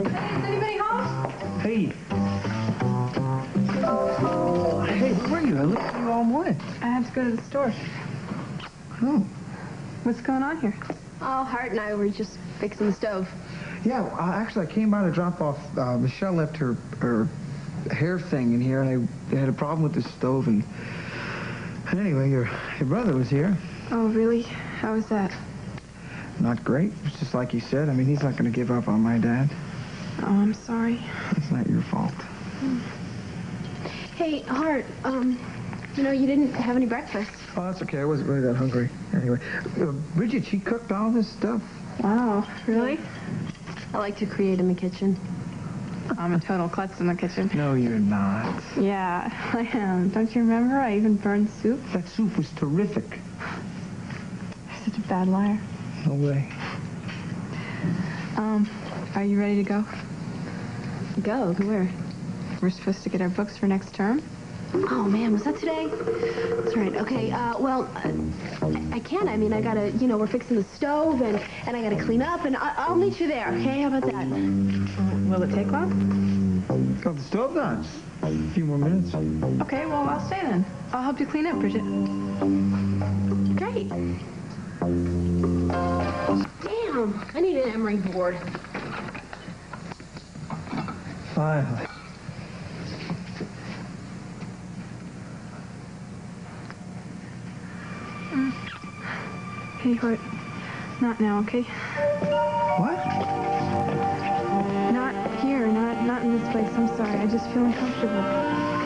Is anybody home? Hey. Hey, where are you? I looked for you all morning. I had to go to the store. Oh. What's going on here? Oh, Hart and I were just fixing the stove. Yeah, well, uh, actually, I came by to drop off. Uh, Michelle left her her hair thing in here, and I had a problem with the stove. And, and anyway, your your brother was here. Oh, really? How was that? Not great. It's just like you said. I mean, he's not going to give up on my dad. Oh, I'm sorry. It's not your fault. Hey, Hart, um, you know, you didn't have any breakfast. Oh, that's okay. I wasn't really that hungry. Anyway, uh, Bridget, she cooked all this stuff. Wow, really? I like to create in the kitchen. I'm a total klutz in the kitchen. No, you're not. Yeah, I am. Don't you remember? I even burned soup. That soup was terrific. Such a bad liar. No way. Um, are you ready to go? Go? Where? We're supposed to get our books for next term. Oh, man, was that today? That's right. Okay, uh, well, uh, I can't. I mean, I gotta, you know, we're fixing the stove, and, and I gotta clean up, and I, I'll meet you there, okay? How about that? Will it take long? Oh, the stove done. A few more minutes. Okay, well, I'll stay then. I'll help you clean up, Bridget. Great. Damn, I need an emery board. Finally. Hey, Hart. Not now, okay? What? Not here, not not in this place. I'm sorry. I just feel uncomfortable.